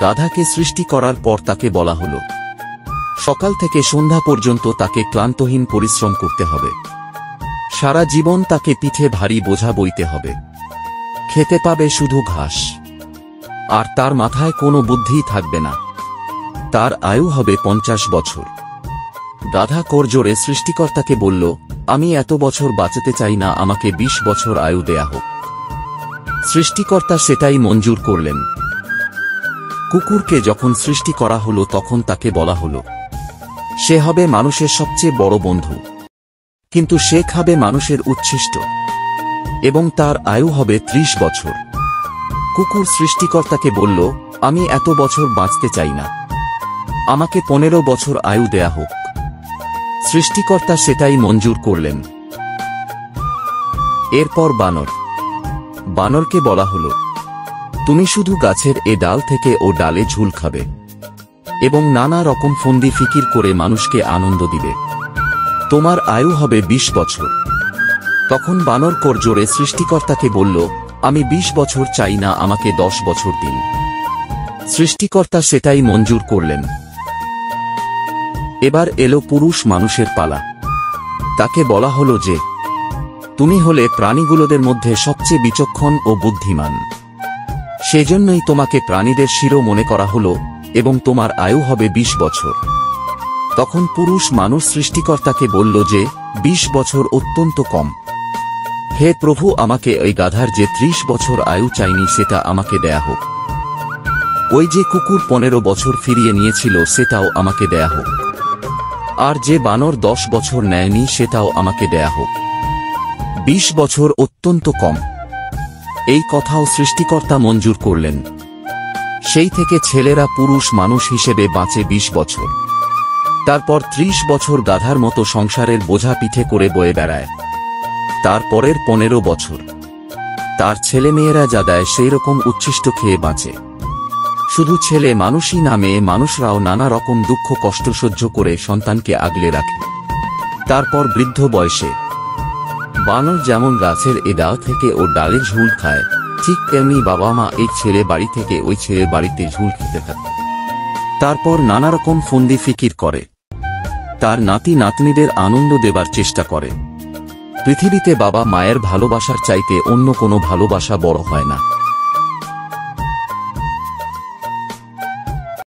গাধাকে সৃষ্টি করার পর তাকে বলা হল, সকাল থেকে সন্ধ্যা পর্যন্ত তাকে ক্লান্তহীন পরিশ্রম করতে হবে। সারা জীবন তাকে পিঠে ভারী বোঝা বইতে হবে। খেতে পাবে শুধু ঘাস। আর তার মাথায় কোনো বুদ্ধিই থাকবে না। তার আয়ু হবে পঞ্চাশ বছর। গাধা করজোরে সৃষ্টিকর্তাকে বলল, আমি এত বছর বাঁচাতে চাই না, আমাকে ২০ বছর আয়ু দেয়া হোক। সৃষ্টিকর্তা সেটাই মঞ্জুর করলেন। কুকুরকে যখন সৃষ্টি করা হলো তখন তাকে বলা হলো, সে হবে মানুষের সবচেয়ে বড় বন্ধু। কিন্তু সে খাবে মানুষের উচ্ছিষ্ট, এবং তার আয়ু হবে ত্রিশ বছর। কুকুর সৃষ্টিকর্তাকে বলল, আমি এত বছর বাঁচতে চাই না। আমাকে পনেরো বছর আয়ু দেয়া হোক। সৃষ্টিকর্তা সেটাই মঞ্জুর করলেন। এরপর বানর, বানরকে বলা হল তুমি শুধু গাছের এ ডাল থেকে ও ডালে ঝুল খাবে এবং নানা রকম ফন্দি ফিকির করে মানুষকে আনন্দ দিবে। তোমার আয়ু হবে ২০ বছর। তখন বানর করজোরে সৃষ্টিকর্তাকে বলল, আমি ২০ বছর চাই না, আমাকে দশ বছর দিন। সৃষ্টিকর্তা সেটাই মঞ্জুর করলেন। এবার এলো পুরুষ মানুষের পালা। তাকে বলা হলো যে, তুমি হলে প্রাণীগুলোদের মধ্যে সবচেয়ে বিচক্ষণ ও বুদ্ধিমান। সেজন্যই তোমাকে প্রাণীদের শিরো মনে করা হলো, এবং তোমার আয়ু হবে ২০ বছর। তখন পুরুষ মানুষ সৃষ্টিকর্তাকে বলল যে ২০ বছর অত্যন্ত কম। হে প্রভু, আমাকে ওই গাধার যে ত্রিশ বছর আয়ু চাইনি, সেটা আমাকে দেয়া হোক। ওই যে কুকুর পনেরো বছর ফিরিয়ে নিয়েছিল, সেটাও আমাকে দেয়া হোক। আর যে বানর দশ বছর নেয়নি, সেটাও আমাকে দেয়া হোক। বিশ বছর অত্যন্ত কম। এই কথাও সৃষ্টিকর্তা মঞ্জুর করলেন। সেই থেকে ছেলেরা পুরুষ মানুষ হিসেবে বাঁচে ২০ বছর। তারপর ত্রিশ বছর গাধার মতো সংসারের বোঝা পিঠে করে বয়ে বেড়ায়। তারপরের পনেরো বছর। তার ছেলে মেয়েরা যা দেয় সেই রকম উচ্ছিষ্ট খেয়ে বাঁচে। শুধু ছেলে মানুষই না মেয়ে মানুষরাও নানা রকম দুঃখ কষ্ট সহ্য করে সন্তানকে আগলে রাখে। তারপর বৃদ্ধ বয়সে বানর যেমন গাছের এ ডাল থেকে ও ডালে ঝুল খায়, ঠিক তেমনি বাবা মা এই ছেলে বাড়ি থেকে ওই ছেলে বাড়িতে ঝুল খেতে থাকে। তারপর নানা রকম ফন্দি ফিকির করে। তার নাতি নাতনিদের আনন্দ দেবার চেষ্টা করে। পৃথিবীতে বাবা মায়ের ভালোবাসার চাইতে অন্য কোনো ভালোবাসা বড় হয় না।